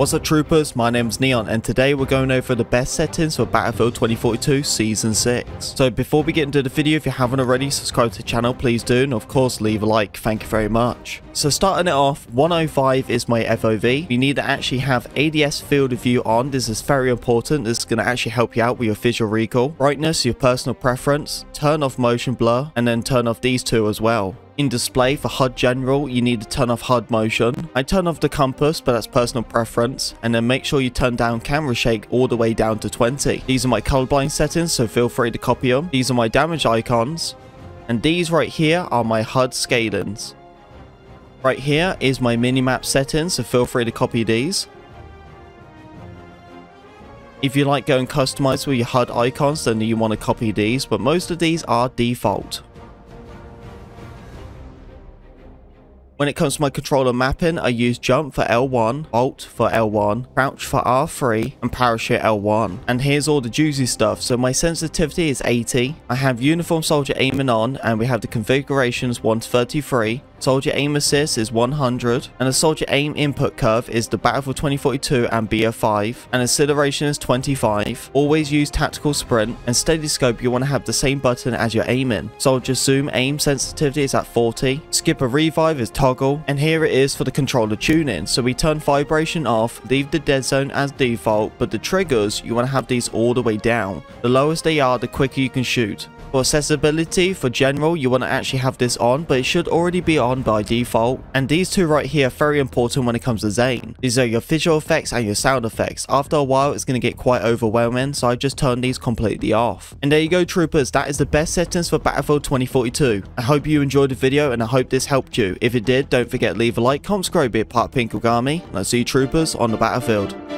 What's up troopers, my name is Neon and today we're going over the best settings for Battlefield 2042 Season 6. So before we get into the video, if you haven't already subscribed to the channel, please do and of course leave a like, thank you very much. So starting it off, 105 is my FOV. You need to actually have ADS field of view on, this is very important, this is going to actually help you out with your visual recoil. Brightness, your personal preference, turn off motion blur and then turn off these two as well. In display for HUD general, you need to turn off HUD motion. I turn off the compass, but that's personal preference. And then make sure you turn down camera shake all the way down to 20. These are my colorblind settings, so feel free to copy them. These are my damage icons. And these right here are my HUD scalings. Right here is my minimap settings, so feel free to copy these. If you like going customized with your HUD icons, then you want to copy these, but most of these are default. When it comes to my controller mapping, I use jump for L1, alt for L1, crouch for R3, and parachute L1. And here's all the juicy stuff. So my sensitivity is 80. I have uniform soldier aiming on, and we have the configurations 1 to 33. Soldier aim assist is 100, and the soldier aim input curve is the Battlefield 2042 and BF5, and acceleration is 25. Always use tactical sprint, and steady scope you want to have the same button as your aiming. Soldier zoom aim sensitivity is at 40, skip a revive is toggle, and here it is for the controller tuning. So we turn vibration off, leave the dead zone as default, but the triggers, you want to have these all the way down. The lowest they are, the quicker you can shoot. For accessibility, for general, you want to actually have this on, but it should already be on by default. And these two right here are very important when it comes to Zane. These are your visual effects and your sound effects. After a while, it's going to get quite overwhelming, so I just turned these completely off. And there you go, troopers. That is the best settings for Battlefield 2042. I hope you enjoyed the video, and I hope this helped you. If it did, don't forget to leave a like, comment, subscribe, be a part of Pink Army, and I'll see you troopers on the battlefield.